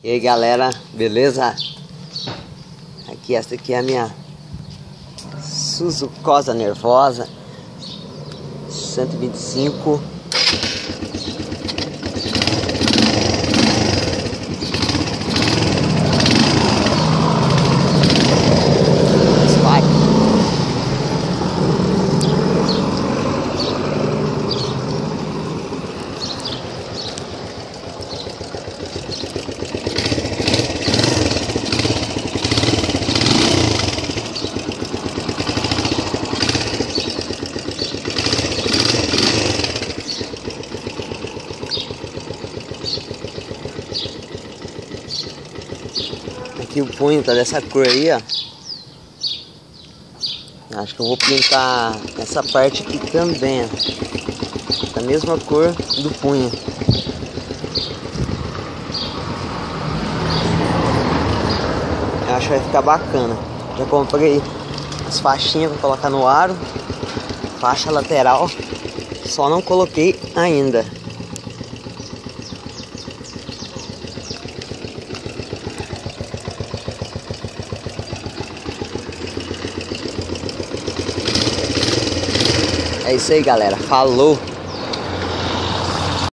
E aí galera, beleza? Aqui, essa aqui é a minha Suzucosa Nervosa 125 Aqui o punho tá dessa cor aí, ó. Acho que eu vou pintar essa parte aqui também, ó. Da mesma cor do punho. Eu acho que vai ficar bacana. Já comprei as faixinhas para colocar no aro. Faixa lateral. Só não coloquei ainda. É isso aí, galera. Falou!